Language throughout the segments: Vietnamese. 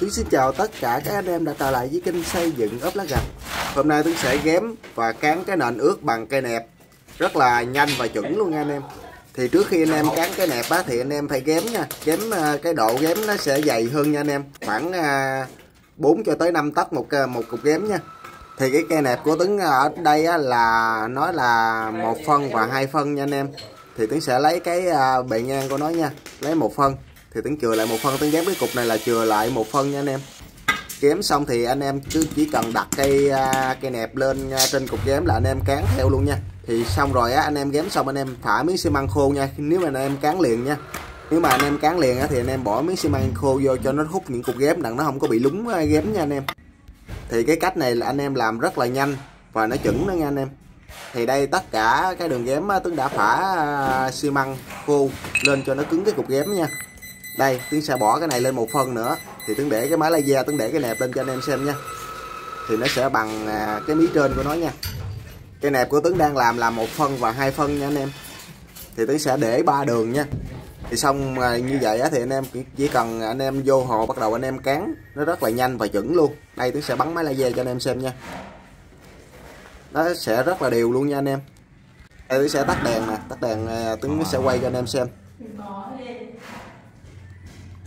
xin chào tất cả các anh em đã trở lại với kênh xây dựng ốp lá gạch Hôm nay Tuấn sẽ ghém và cán cái nền ướt bằng cây nẹp. Rất là nhanh và chuẩn luôn nha anh em. Thì trước khi anh em cán cái nẹp á, thì anh em phải ghém nha. Ghém à, cái độ ghém nó sẽ dày hơn nha anh em. Khoảng à, 4 cho tới 5 tấc một, à, một cục ghém nha. Thì cái cây nẹp của Tuấn ở đây á, là nói là một phân và hai phân nha anh em. Thì Tuấn sẽ lấy cái bề ngang của nó nha. Lấy một phân thì tấn chừa lại một phân. Tấn ghép cái cục này là chừa lại một phân nha anh em. Kém xong thì anh em cứ chỉ cần đặt cây à, cây nẹp lên à, trên cục ghém là anh em cán theo luôn nha. Thì xong rồi á, anh em ghém xong anh em thả miếng xi măng khô nha. Nếu mà anh em cán liền nha. Nếu mà anh em cán liền á thì anh em bỏ miếng xi măng khô vô cho nó hút những cục ghém đặng nó không có bị lúng à, ghém nha anh em. Thì cái cách này là anh em làm rất là nhanh và nó chuẩn đó nha anh em. Thì đây tất cả cái đường ghém tướng đã phả xi măng khô lên cho nó cứng cái cục ghém nha đây tướng sẽ bỏ cái này lên một phân nữa. Thì tướng để cái máy laser tướng để cái nẹp lên cho anh em xem nha. Thì nó sẽ bằng à, cái mí trên của nó nha. Cái nẹp của tướng đang làm là một phân và hai phân nha anh em. Thì tướng sẽ để ba đường nha. Thì xong như vậy thì anh em chỉ cần anh em vô hồ bắt đầu anh em cán. Nó rất là nhanh và chuẩn luôn. Đây tướng sẽ bắn máy laser cho anh em xem nha. Nó sẽ rất là đều luôn nha anh em. Đây tướng sẽ tắt đèn nè. Tắt đèn à, tướng sẽ quay cho anh em xem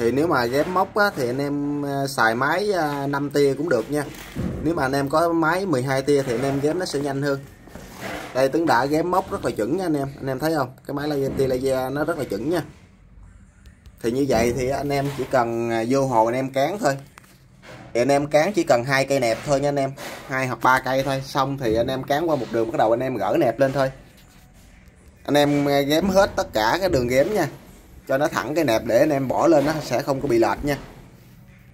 thì nếu mà ghép móc á, thì anh em ờ, xài máy ờ, 5 tia cũng được nha. Nếu mà anh em có máy 12 tia thì anh em ghép nó sẽ nhanh hơn. Đây tướng đã ghép móc rất là chuẩn nha anh em. Anh em thấy không? Cái máy laser tia laser nó rất là chuẩn nha. Thì như vậy thì anh em chỉ cần ờ, vô hồ anh em cán thôi. Thì anh em cán chỉ cần hai cây nẹp thôi nha anh em. Hai hoặc ba cây thôi. Xong thì anh em cán qua một đường bắt đầu anh em gỡ nẹp lên thôi. Anh em ghém hết tất cả cái đường ghém nha cho nó thẳng cái nẹp để anh em bỏ lên nó sẽ không có bị lệch nha.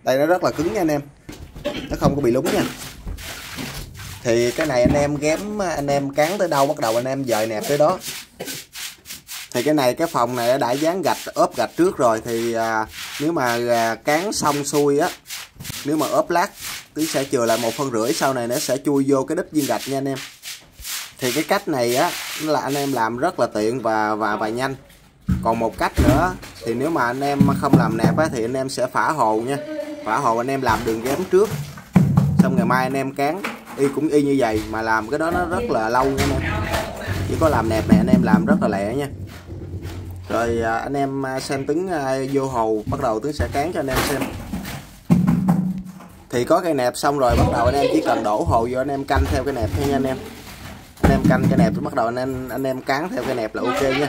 Đây nó rất là cứng nha anh em. Nó không có bị lúng nha. Thì cái này anh em ghém anh em cán tới đâu bắt đầu anh em dời nẹp tới đó. Thì cái này cái phòng này đã dán gạch ốp gạch trước rồi thì à, nếu mà à, cán xong xuôi á nếu mà ốp lát tí sẽ chừa lại một phân rưỡi sau này nó sẽ chui vô cái đít viên gạch nha anh em. Thì cái cách này á là anh em làm rất là tiện và và và nhanh còn một cách nữa thì nếu mà anh em không làm nẹp á, thì anh em sẽ phả hồ nha. Phả hồ anh em làm đường ghém trước. Xong ngày mai anh em cán. Y cũng y như vậy mà làm cái đó nó rất là lâu nha anh em. Chỉ có làm nẹp này anh em làm rất là lẹ nha. Rồi à, anh em à, xem tướng à, vô hồ bắt đầu tướng sẽ cán cho anh em xem. Thì có cây nẹp xong rồi bắt đầu anh em chỉ cần đổ hồ vô anh em canh theo cái nẹp thôi nha anh em. Anh em canh cái nẹp bắt đầu anh em anh em cán theo cái nẹp là ok nha.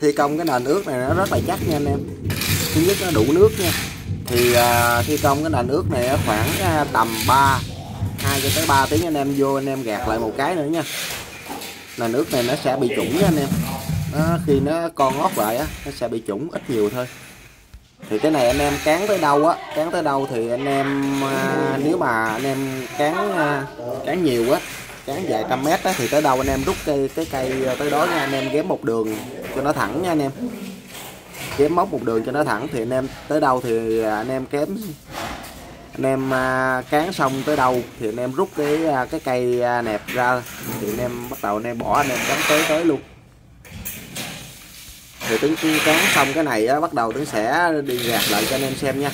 thi công cái nền ướt này nó rất là chắc nha anh em. Thứ nhất nó đủ nước nha. Thì à, thi công cái nền ướt này khoảng à, tầm 3 2 cho tới 3 tiếng anh em vô anh em gạt lại một cái nữa nha. Nền ướt này nó sẽ bị trũng nha anh em. Nó, khi nó con ngót lại á nó sẽ bị trũng ít nhiều thôi thì cái này anh em cán tới đâu á cán tới đâu thì anh em à, nếu mà anh em cán à, cán nhiều á cán vài trăm mét á, thì tới đâu anh em rút cây cái cây tới đó nha anh em ghém một đường cho nó thẳng nha anh em ghém móc một đường cho nó thẳng thì anh em tới đâu thì anh em kém anh em à, cán xong tới đâu thì anh em rút cái cái cây à, nẹp ra thì anh em bắt đầu anh em bỏ anh em cắm tới tới luôn thì tính cán xong cái này á, bắt đầu tướng sẽ đi gạt lại cho anh em xem nha.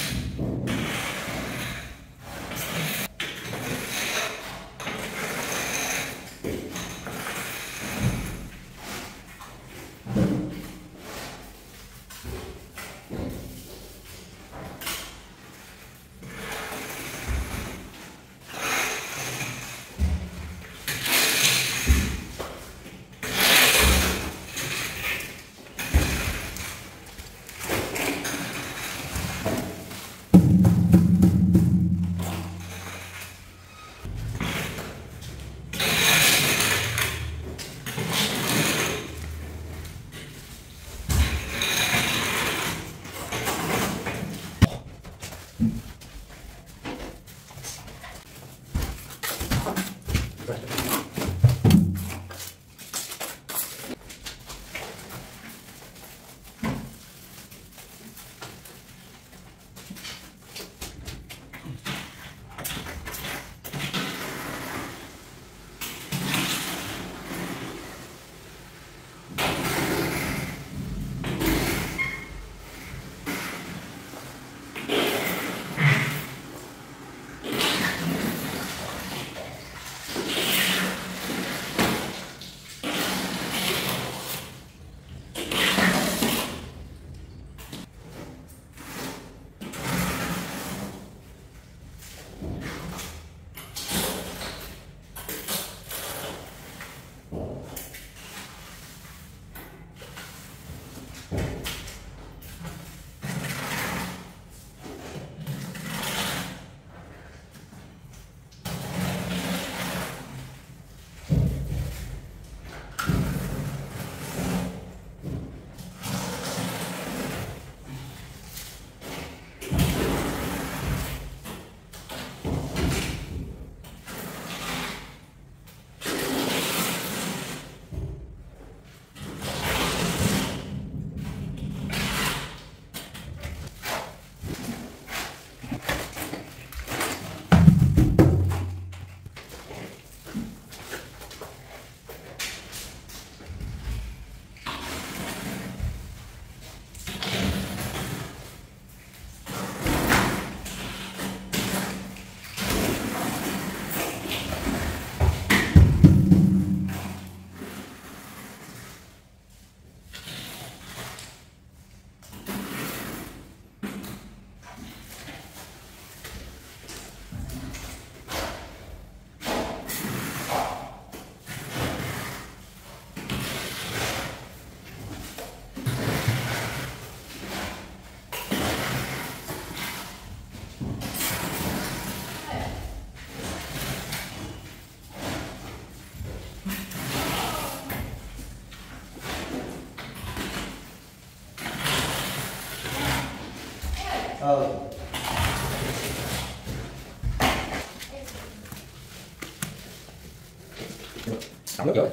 다음 여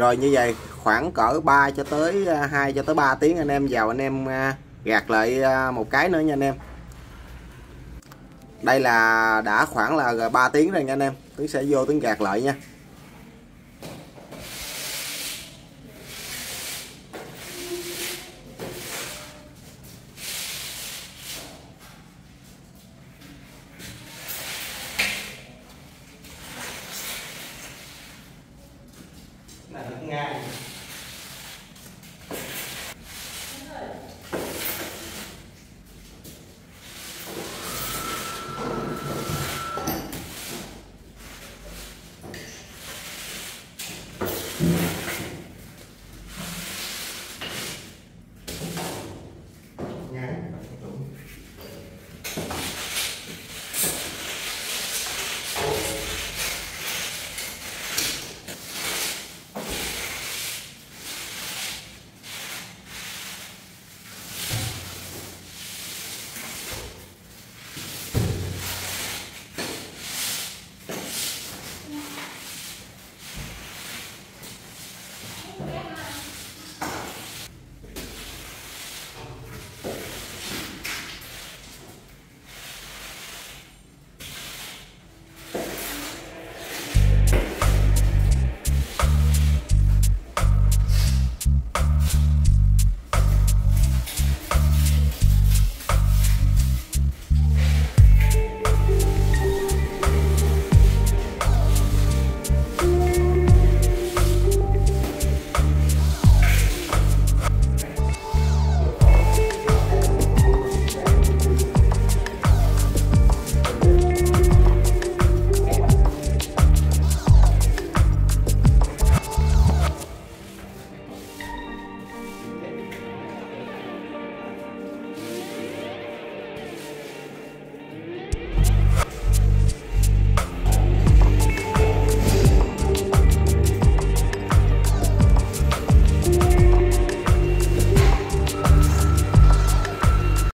rồi như vậy khoảng cỡ 3 cho tới à, 2 cho tới 3 tiếng anh em. Vào anh em à, gạt lại à, một cái nữa nha anh em. Đây là, đã khoảng là 3 tiếng rồi nha anh em. Tuấn sẽ vô Tuấn gạt lại nha.